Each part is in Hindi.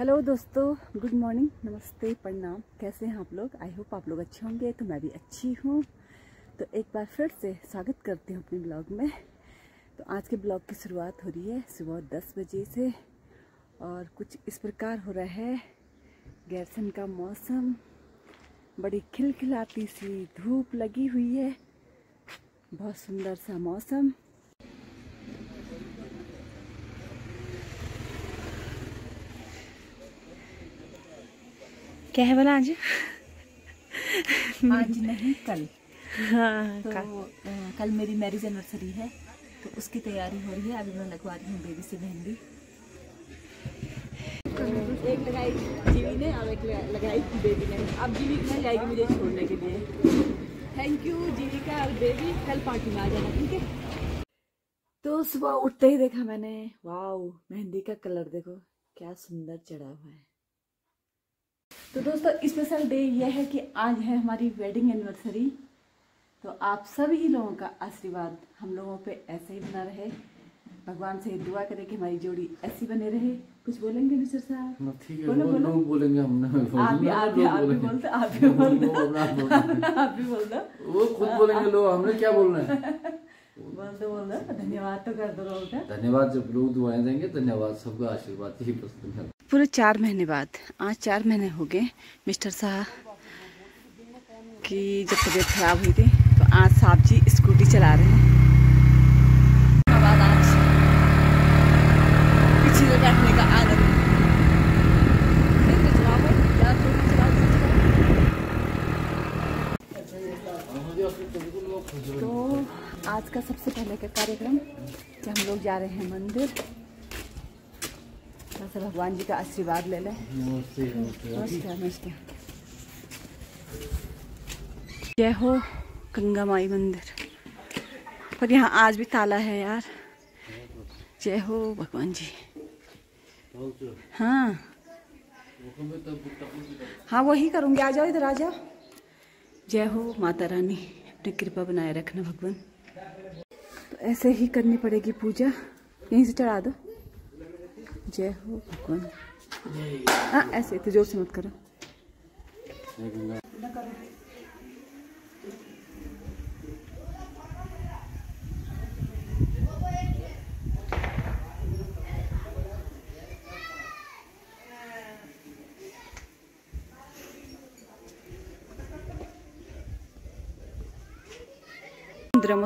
हेलो दोस्तों. गुड मॉर्निंग नमस्ते, प्रणाम. कैसे हैं आप लोग? आई होप आप लोग अच्छे होंगे तो मैं भी अच्छी हूँ. तो एक बार फिर से स्वागत करती हूँ अपने ब्लॉग में. तो आज के ब्लॉग की शुरुआत हो रही है सुबह दस बजे से और कुछ इस प्रकार हो रहा है. गैरसन का मौसम, बड़ी खिलखिलाती सी धूप लगी हुई है. बहुत सुंदर सा मौसम. क्या है बोला आज? आज नहीं कल। हाँ तो कल। मेरी मैरिज एनिवर्सरी है तो उसकी तैयारी हो रही है। अभी मैं लगवा रही हूँ बेबी से मेहंदी। एक लगाई जीवी ने और एक लगाई बेबी ने। अब जीवी कल जाएगी मुझे छोड़ने के लिए। थैंक यू जीवी का और बेबी कल पार्टी में आ जाना ठीक है? तो सुबह उठते ही देखा मैंने वाओ मेहंदी का कलर देखो क्या सुंदर चढ़ा हुआ है। तो दोस्तों स्पेशल डे यह है कि आज है हमारी वेडिंग एनिवर्सरी तो आप सभी लोगों का आशीर्वाद हम लोगों पे ऐसे ही बना रहे। भगवान से दुआ करें कि हमारी जोड़ी ऐसी बने रहे। कुछ बोलेंगे मिस्टर साहब? ठीक है बोलो, बोलो। लोग बोलेंगे हमने आप भी आप भी आप भी बोलते आप भी बोल दो आप भी बोल दो वो खुद बोलेंगे लोग हमने क्या बोलना है? बोल दो बोल दो धन्यवाद तो कर दो लोगों का। धन्यवाद जब लोग दुआएँ देंगे धन्यवाद सबका आशीर्वाद। यही बस दुनिया पूरे चार महीने बाद, आज चार महीने हो गए मिस्टर साहब की जब तबीयत खराब हुई थी तो आज साहब जी स्कूटी चला रहे हैं। तो आज का सबसे पहले का कार्यक्रम कि हम लोग जा रहे हैं मंदिर थोड़ा सा भगवान जी का आशीर्वाद ले लें। नमस्कार नमस्कार जय हो गंगा माई मंदिर। पर यहाँ आज भी ताला है यार। जय हो भगवान जी। हाँ। हाँ वही करूँगी। आ जाओ इधर आ जाओ। जय हो माता रानी। अपनी कृपा बनाए रखना भगवान। तो ऐसे ही करनी पड़ेगी पूजा। यहीं से चढ़ा दो। जय हो भगवान। हाँ ऐसे तो ज़ोर से मत करो।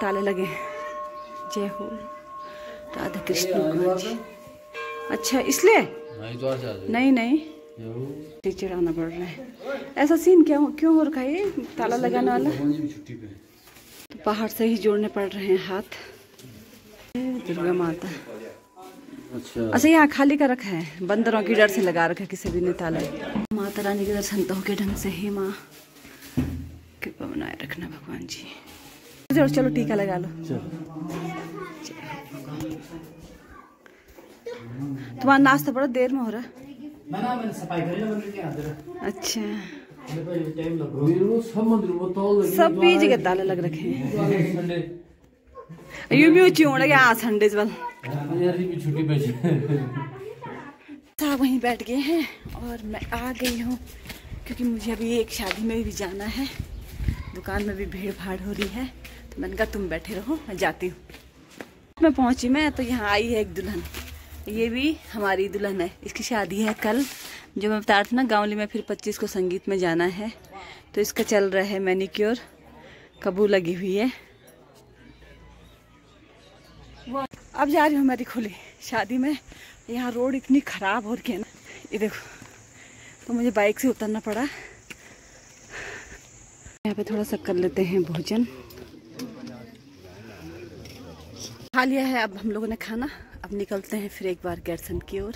ताले लगे जय हो। राधा कृष्ण जी। अच्छा इसलिए? नहीं तो नहीं नहीं। ये चढ़ाना पड़ रहा है। ऐसा सीन क्यों क्यों हो रखा है ताला लगाने वाला? भगवान जी भी छुट्टी पे। तो बाहर से ही जोड़ने पड़ रहे हैं हाथ। दुर्गा माता। अच्छा। अच्छा यहाँ खाली का रखा है। बंदरों की डर से लगा रखा है किसी भी ने ताला। माता रानी के दर्शन तो के ढंग से ही माँ। कृपा बनाए रखना भगवान जी। चलो चलो टीका लगा लो। तुम्हारा नाश्ता बड़ा देर में हो रहा है। ना ना मैंने सफ़ाई करी ना मंदिर के अंदर। अच्छा। मेरे को ये टाइम लग मंदिर वो सब लगे ताले रखे हैं। संडे यूँ भी ऊँची होने गया संडे वाल यार ये भी छुट्टी पे है साहब वहीं बैठ गए हैं और मैं आ गई हूँ क्योंकि मुझे अभी एक शादी में भी जाना है। दुकान में भी भीड़ भाड़ हो रही है तो मैंने कहा तुम बैठे रहो मैं जाती हूँ। मैं पहुँची मैं तो यहाँ आई है एक दुल्हन। ये भी हमारी दुल्हन है। इसकी शादी है कल। जो मैं बता रहा था ना गाँवली में फिर पच्चीस को संगीत में जाना है। तो इसका चल रहा है मैनिक्योर। कबू लगी हुई है। अब जा रही हूँ मैं खुली शादी में। यहाँ रोड इतनी खराब हो रही है ना। ये देखो तो मुझे बाइक से उतरना पड़ा। यहाँ पे थोड़ा सा कर लेते हैं भोजन। खा लिया है अब हम लोगों ने खाना। अब निकलते हैं फिर एक बार गैरसन की ओर।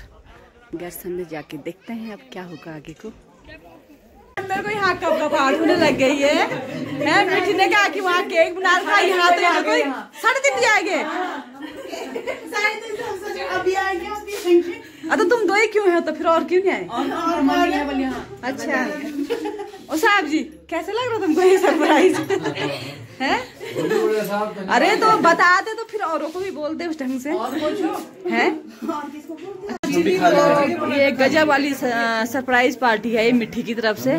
गैरसन में जाके देखते हैं अब क्या होगा आगे को। मेरे को यहाँ कब कब होने लग गई है? है मिठी ने कहा कि वहाँ केक बना रखा है, यहाँ तो यहाँ कोई साढ़े तीन जाएँगे आएँगे। अभी अरे तुम दो ही क्यों हो? तो फिर और क्यों नहीं आए? अच्छा। ओ साहब जी कैसे लग रहा तुमको ये सरप्राइज़ है? तो अरे तो बता दे तो फिर औरों को भी बोल दे उस ढंग से। है? तो ये गजब वाली सरप्राइज़ पार्टी है ये मिट्टी की तरफ़ से।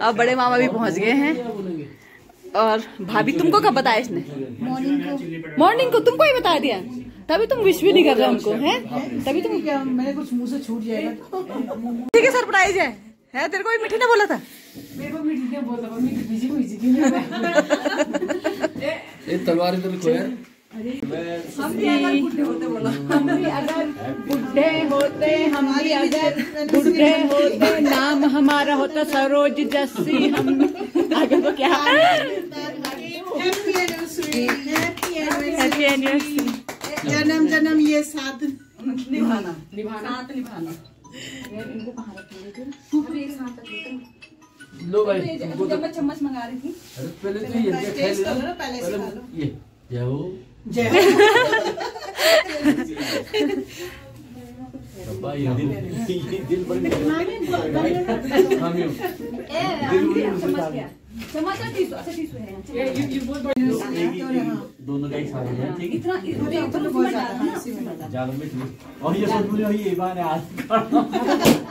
अब बड़े मामा भी पहुँच गए हैं। और भाभी तुमको कब बताया इसने? मॉर्निंग को। मॉर्निंग को तुमको ही बता दिया। तभी तुम विश भी नहीं कर रहे उनको हैं? तभी तुम क्या मैंने कुछ मुँह से छूट जाएगा। ठीक है सरप्राइज़ है। है तेरे को भी मिट्टी ने बोला था? मेरे को मीठी बोलता बिज़ी हुई थी ये तलवार इधर रखो यार। हम भी अगर बुढ़े होते बोला। हम भी अगर बुढ़े होते हम भी अगर बुढ़े होते। नाम हमारा होता सरोज जस्सी। हम आगे तो क्या? Happy anniversary happy anniversary happy anniversary जन्म जन्म ये साथ। निभाना। साथ निभाना। लो भाई तुमको तो मैं चम्मच मंगा रही थी अरे पहले तो ये ये खा टेस्ट करो ना पहले से खा लो। ये जाओ जय डब्बा ये दिल दिल बड़ी हम यूँ चम्मच क्या? चम्मच का टीसू अच्छा टीसू है ये ये ये बहुत बड़ा दोनों का एक साथ हो जाए ठीक इतना इतना तो बहुत ज़्यादा हाँ, में है ज़्यादा मिठ और ये सब पूरी ये बात है आज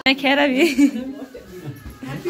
मैं खैर अभी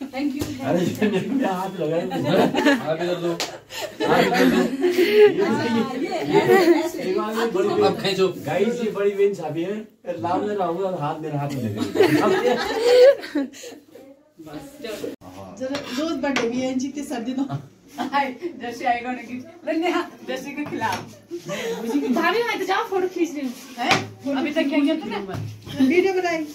हैं थैंक यू अरे हाथ लगाए इधर दो आप इधर दो अब खींचो गाइस ये बड़ी बेंच अभी है लाभ ले रहा हूँ और हाथ मेरे हाथ में लगे जरा रोज बर्थडे भी है जी के सब दिनों जैसे आएगा ना कि रंगे जैसे के खिलाफ। भाभी मैं तो जाओ फ़ोटो खींच रही हूँ? अभी तक क्या किया तूने? वीडियो बनाई।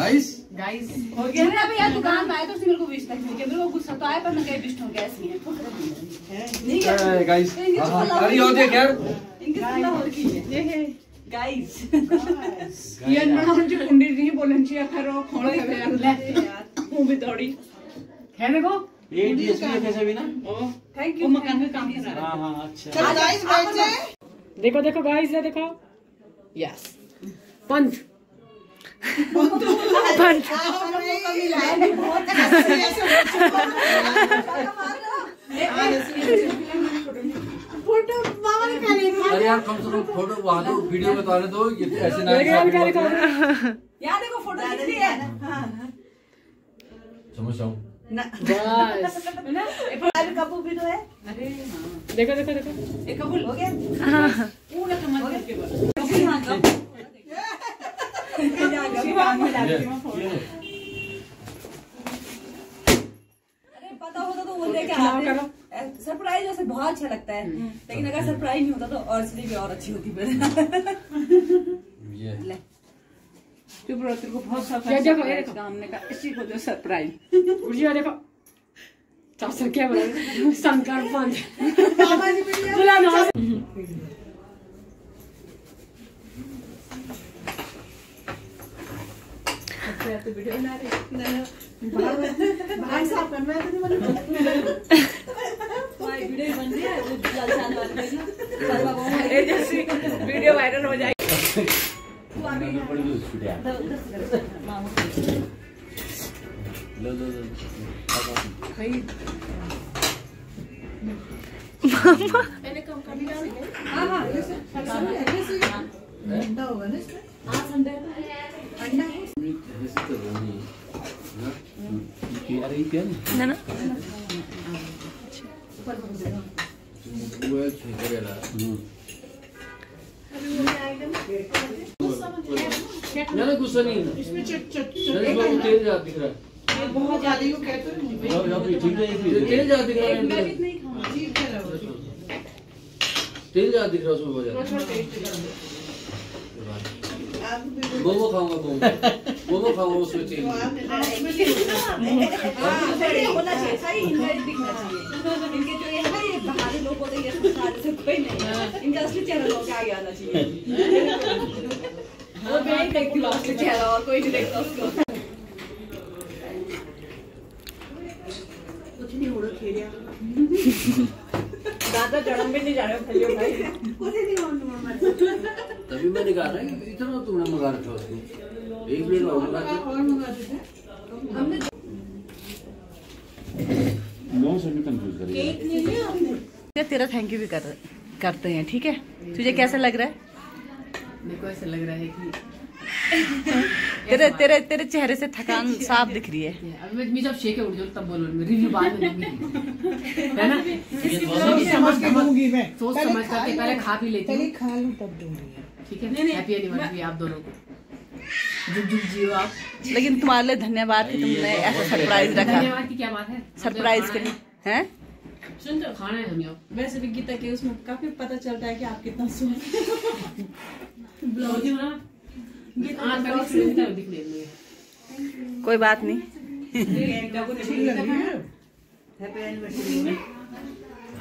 गाइस गाइस हो गया ना अभी यार दुकान में आया तो उसने मेरे को विश तक नहीं किया मेरे को गुस्सा तो आया पर मैं कहीं विश हो गया ऐसे नहीं है। नहीं गाइस तो अरे और देख यार इनकी तो लव की है। ये है। गाइस ये ना हम जो कुंडी नहीं बोलन चाहिए खरो खोल के यार। ले हूँ भी दौड़ी है देखो ये डीएसपी कैसे भी ना? थैंक यू मकान में काम कर रहा हाँ। हाँ अच्छा। चलो गाइस बैठ। जाए देखो देखो गाइस ये देखो। यस पंच फ़ोटो मामा ने अरे यार कम से कम फ़ोटो वहाँ तो वीडियो में तो दो ये ऐसे ना यार देखो फ़ोटो खींच ली है। समझ जाऊँ बस। है ना? अरे कपूर भी तो है। देखो देखो देखो। एक कबूल हो गया पूरा कमर करके बस अरे पता होता तो वो लेके आते। सरप्राइज़ वैसे बहुत अच्छा लगता है। लेकिन अगर सरप्राइज़ नहीं होता तो और चीज़ें भी और अच्छी होती फिर। ये। चुप रहो तेरे को बहुत सरप्राइज़ हमने कहा इसी को दो सरप्राइज़ गुड़िया देखो। चाचा क्या बोला शंकर पंच मामा जी भी बुला ना भाई साहब करना है तो मतलब तुम्हारी वीडियो बन रही है वो लाल वाली देखना कल बाबा जैसी वीडियो वायरल हो जाएगी बड़ी दूर छूट यार लो लो लो। हाँ हाँ ऐसे ऐसे ठंडा होगा ना इसमें हाँ ठंडा ठंडा है ऐसे तो नहीं ना ये अरे ये क्या नहीं ना ना वो ना ना गुस्सा नहीं है इसमें चट चट वो तेल जात दिख रहा है बहुत ज़्यादा ही कहते हैं ठीक है ये तेल जात दिख रहा है है तेल जात दिख रहा है उसमें बहुत ज़्यादा भी मोमो खाऊँगा मोमो मोमो खाऊँगा उसमें तेल हाँ, होना चाहिए लोग होते ये सारे से कोई नहीं इनका असली चेहरा लोग के आगे आना चाहिए वो मैं ही देखती हूँ असली चेहरा और कोई नहीं देखता उसको कुछ नहीं। हो रहा खेलिया ज़्यादा जड़म भी नहीं जा रहे फलियो भाई कुछ नहीं हो तभी मैंने कहा ना कि इतना तुमने मंगा रखा उसको। एक प्लेट और मंगा और मंगा देते नौ से भी कंफ्यूज करेगा केक नहीं लिया आपने तेरा थैंक यू भी कर करते हैं ठीक है? तुझे कैसा लग रहा है? मेरे को ऐसा लग रहा है कि तेरे तेरे तेरे चेहरे से थकान साफ़ दिख रही है। अभी मैं जब शेक उठ जाऊँ तब बोलो रिव्यू बाद में दूँगी है ना? सोच समझ के दूँगी मैं। सोच समझ करके पहले खा भी लेती पहले हूँ। खा लूँ तब दूँगी ठीक है? हैप्पी एनिवर्सरी आप दोनों को। जुग जुग लेकिन तुम्हारे लिए धन्यवाद कि तुमने ऐसा सरप्राइज़ रखा। धन्यवाद की क्या बात है? सरप्राइज़ के लिए हैं? सुन तो खाना है हम वैसे भी गीता के उसमें काफ़ी पता चलता है कि आप कितना सुन रही है। कोई बात नहीं।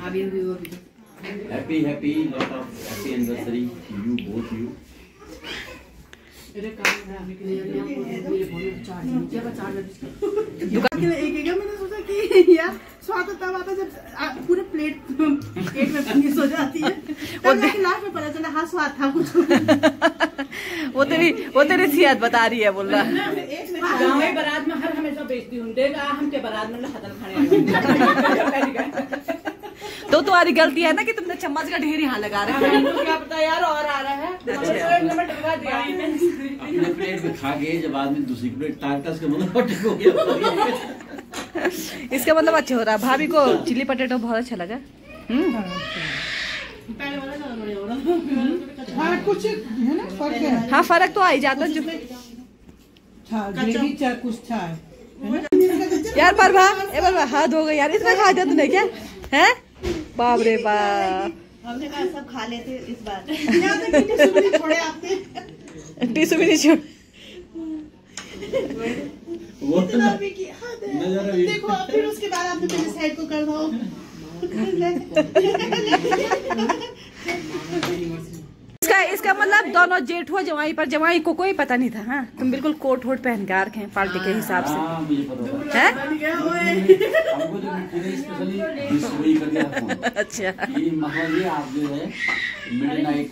अभी भी वो भी happy happy lot of happy anniversary you both you काम के एक एक मैंने सोचा कि यार स्वाद तब आता जब पूरे प्लेट पेट में फिनिश हो जाती है तब लास्ट में पता चला हाँ स्वाद था कुछ वो तेरी वो तेरी सियात बता रही है बोल रहा। गाँव में बारात में हर हमेशा बेचती हूँ। देगा हम के बारात में हतल खाने तो तुम्हारी गलती है ना कि तुमने चम्मच का ढेर यहाँ लगा रखा है। तो क्या पता यार और आ रहा है। नंबर डलवा दिया। अपने प्लेट में खा गए जब आदमी दूसरी प्लेट उसका मतलब हो इसका मतलब अच्छा हो रहा है। भाभी को चिली पटेटो बहुत अच्छा लगा। हम्म। हाँ कुछ है ना फ़र्क है। हाँ फ़र्क तो आ ही जाता जो चा कुछ था। है यार परभा ए परभा हाथ हो गए यार इतना खा दिया तूने क्या? है? बाप रे बाप। हमने कहा सब खा लेते इस बार। यहाँ टिश्यू भी नहीं छोड़े। वो इतना भी किया है। देखो फिर उसके बाद आपने पहले साइड को कर दो इसका इसका मतलब दोनों जेठ हुआ जवाई पर जवाई को कोई पता नहीं था हाँ? तुम बिल्कुल कोट वोट पहन के आ रखे हैं पार्टी के हिसाब से। हाँ मुझे पता था। हैं? अच्छा। मिडनाइट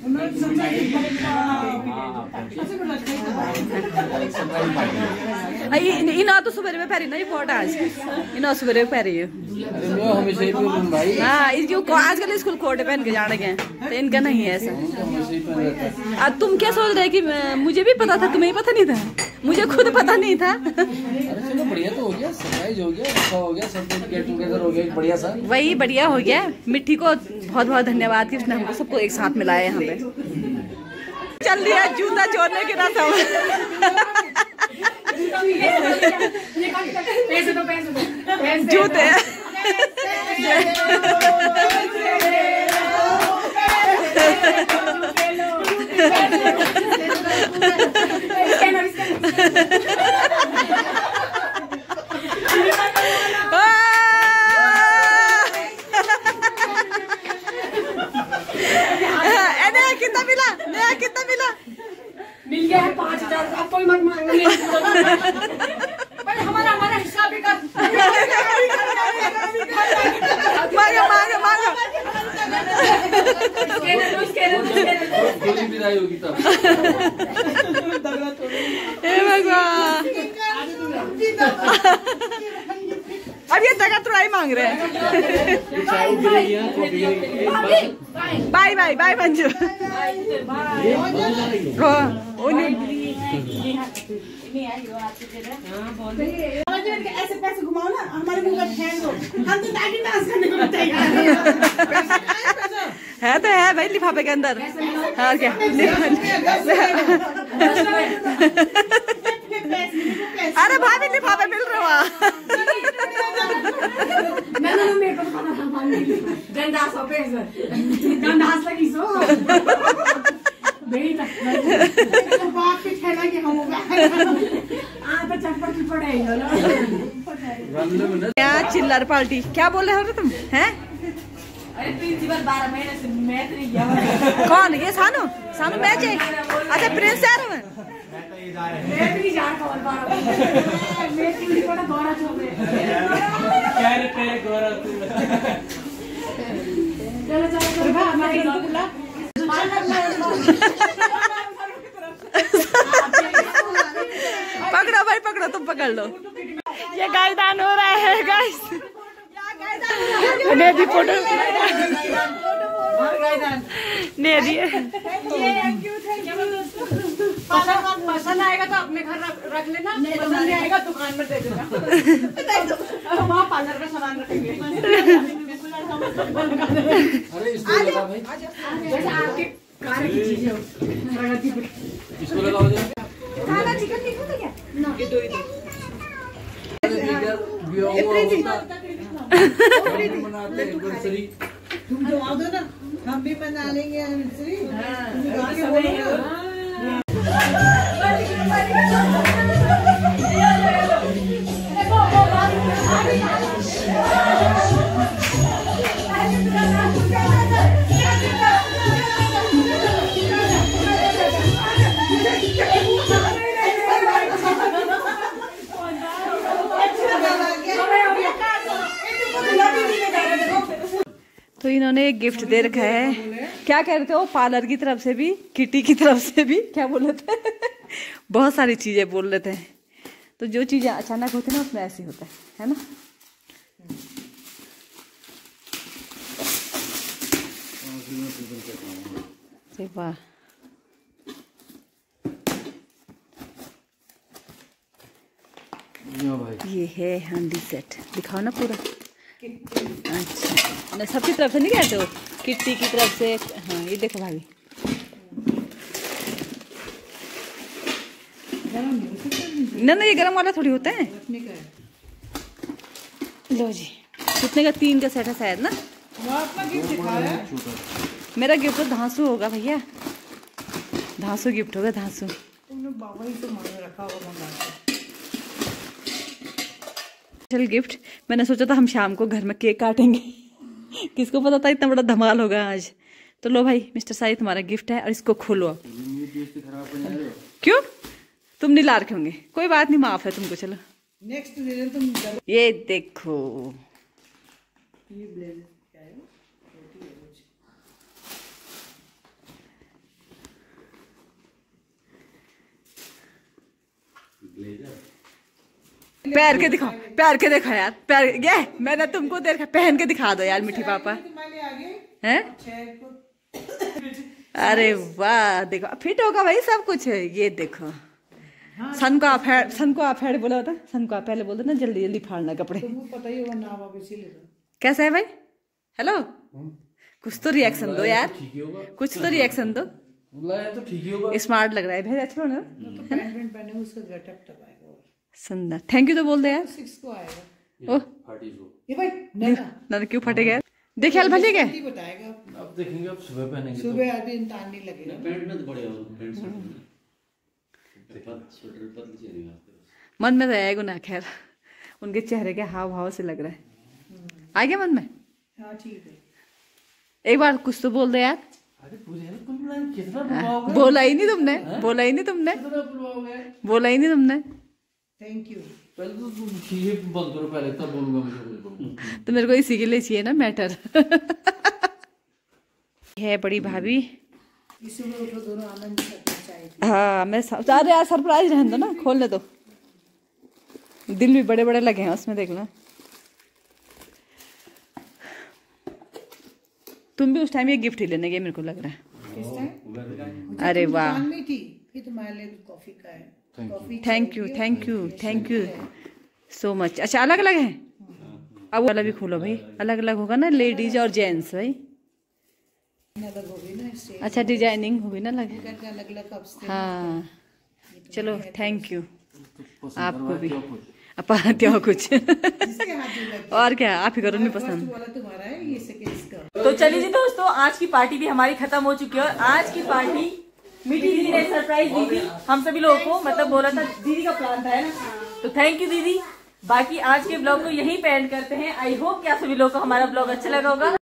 इना तो सुबह में पहरी ना ये कोट आज इना सुबह में पहरी है। इसकी आजकल स्कूल कोट पहन के जाने गए तो इनका नहीं है ऐसा। अब तुम क्या सोच रहे कि मुझे भी पता था तुम्हें पता नहीं था। मुझे खुद पता नहीं था अरे चलो बढ़िया तो हो गया सरप्राइज़ हो गया अच्छा हो गया सब गेट टुगेदर हो गया बढ़िया सा। वही बढ़िया हो गया। मिट्टी को बहुत बहुत धन्यवाद कि उसने हमको सबको एक साथ मिलाया यहाँ पे। चल दिया जूता छोड़ने के ना सब दो पैसे कोई मत मांगना भाई हमारा हमारा हिस्सा भी कर। मांगो मांगो मांगो अब ये दगा तुड़ाई मांग रहे हैं। बाय बाय बाय मंजू ओ, ओ नहीं ऐसे पैसे घुमाओ ना हमारे मुँह फेंक दो हम तो नागिन डांस करने को तैयार हैं। है तो है भाई लिफाफे के अंदर। और क्या? अरे भाभी लिफाफे मिल रहे को गंदा क्या चिल्लर पार्टी? क्या बोल रहे हो तुम? हैं? अरे बारह महीने से मैथ नहीं किया कौन? ये सानू? सानू मैच है अच्छा प्रिंस यार में मैथ नहीं जान कौन बारह महीने मैथ की को ना गौरा छोड़ दे क्या रे तेरे गोरा तू चलो चलो प्रभा हमारे घर को बुला पकड़ो भाई पकड़ो लो। ये गायदान हो रहा है गाइस नेदी फ़ोटो। नेदी। पसंद आएगा तो अपने घर रख, लेना नहीं आएगा दुकान में दे देना वहाँ पार्लर में सामान रखेंगे अरे इसको लगा भाई जैसे आपके कार्य की चीज़ें हो प्रगति पर इसको लगाओ जरा तुम तो आओ दो ना हम भी मना लेंगे एनिवर्सरी तो इन्होंने एक गिफ्ट दे रखा है। क्या कह रहे थे वो? पार्लर की तरफ़ से भी किटी की तरफ़ से भी? क्या बोल रहे थे? बहुत सारी चीज़ें बोल रहे थे। तो जो चीज़ें अचानक होती है ना उसमें ऐसे होता है है ना? वाह। भाई। ये है हांडी सेट दिखाओ ना पूरा। अच्छा। सबकी तरफ़ से नहीं कहते हो किट्टी की तरफ़ से? हाँ ये देखो भाभी। ना ना, ये गरम वाला थोड़ी होता है। लो जी। कितने का? तीन का सेट है शायद, ना? मेरा गिफ्ट तो धांसू होगा भैया। धांसू गिफ्ट होगा, धांसू। स्पेशल गिफ्ट मैंने सोचा था हम शाम को घर में केक काटेंगे। किसको पता था इतना बड़ा धमाल होगा आज? तो लो भाई मिस्टर साई तुम्हारा गिफ्ट है और इसको खोलो क्यों? तुम नहीं ला रखे होंगे। कोई बात नहीं माफ़ है तुमको चलो। नेक्स्ट तुम ये देखो। पैर के दिखाओ पैर के दिखाओ यार पैर ये मैंने तुमको दे रखा पहन के दिखा दो यार मिठी पापा। हैं? अरे वाह देखो फिट होगा भाई सब कुछ है ये देखो। सन को आप है- सन को आप हेड बोला होता सन को आप पहले बोलते ना जल्दी जल्दी फाड़ना कपड़े। पता ही होगा नाम अब इसीलिए तो कैसा है भाई? हेलो कुछ तो रिएक्शन दो यार। कुछ तो रिएक्शन दो। तो ठीक ही होगा। स्मार्ट लग रहा है भाई अच्छा ना? सुंदर। थैंक यू तो बोल दे यार। सिक्स को आएगा ओह। ये भाई ना ना क्यों देखिए भली के। ही बताएगा। अब देखेंगे अब सुबह पहनेंगे तो। सुबह अभी इंसान नहीं लगेगा। पैंट में तो बढ़िया हो पैंट स्वेटर स्वेटर पतली चाहिए मन में तो आएगा ना खैर। उनके चेहरे के हाव भाव से लग रहा है। आ गया मन में? हाँ ठीक है। एक बार कुछ तो बोल दे यार। बुलवाओगे? बोला ही नहीं तुमने। बोला ही नहीं तुमने। बोला ही नहीं तुमने। थैंक यू पहले तो तुम चीज़ें बंद करो पहले तब बोलूँगा मुझे कुछ तो मेरे को इसी के लिए चाहिए ना मैटर है बड़ी भाभी। हाँ मैं अरे यार सरप्राइज़ रहने दो ना खोलने दो दिल भी बड़े बड़े लगे हैं उसमें देखना तुम भी उस टाइम ये गिफ्ट ही लेने गए मेरे को लग रहा है। अरे वाह। कॉफ़ी का है। Coffee thank you thank you thank you so much अच्छा अलग अलग है? अब वाला भी खोलो भाई। अलग अलग होगा ना लेडीज़ और जेंट्स भाई। अच्छा डिज़ाइनिंग होगी ना अलग। हाँ। चलो थैंक यू आपको भी। क्या कुछ। और क्या आप ही करो नहीं पसंद। वाला तुम्हारा है ये सेकंड इसका तो चलिए जी दोस्तों आज की पार्टी भी हमारी खत्म हो चुकी है और आज की पार्टी मीठी दीदी ने सरप्राइज़ दी थी। हम सभी लोगों को मतलब बोला था, दीदी का प्लान था, है ना? तो थैंक यू दीदी। बाकी आज के ब्लॉग को यही पे एंड करते हैं। आई होप कि आप सभी लोगों को हमारा ब्लॉग अच्छा लगा होगा।